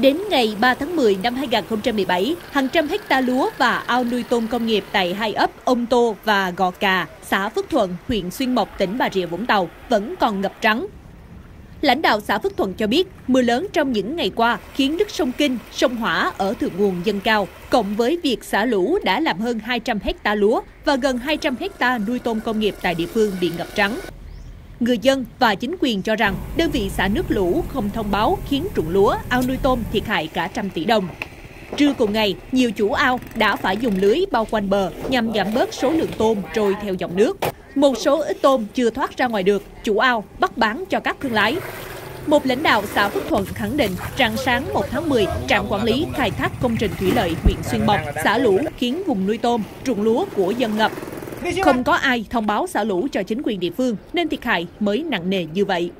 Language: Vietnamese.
Đến ngày 3 tháng 10 năm 2017, hàng trăm hecta lúa và ao nuôi tôm công nghiệp tại hai ấp Ông Tô và Gò Cà, xã Phước Thuận, huyện Xuyên Mộc, tỉnh Bà Rịa Vũng Tàu vẫn còn ngập trắng. Lãnh đạo xã Phước Thuận cho biết, mưa lớn trong những ngày qua khiến nước sông Kinh, sông Hỏa ở thượng nguồn dâng cao, cộng với việc xả lũ đã làm hơn 200 hecta lúa và gần 200 hecta nuôi tôm công nghiệp tại địa phương bị ngập trắng. Người dân và chính quyền cho rằng đơn vị xả nước lũ không thông báo khiến ruộng lúa, ao nuôi tôm thiệt hại cả trăm tỷ đồng. Trưa cùng ngày, nhiều chủ ao đã phải dùng lưới bao quanh bờ nhằm giảm bớt số lượng tôm trôi theo dòng nước. Một số ít tôm chưa thoát ra ngoài được, chủ ao bắt bán cho các thương lái. Một lãnh đạo xã Phước Thuận khẳng định rạng sáng 1 tháng 10, trạm quản lý khai thác công trình thủy lợi huyện Xuyên Mộc xả lũ khiến vùng nuôi tôm, ruộng lúa của dân ngập. Không có ai thông báo xả lũ cho chính quyền địa phương nên thiệt hại mới nặng nề như vậy.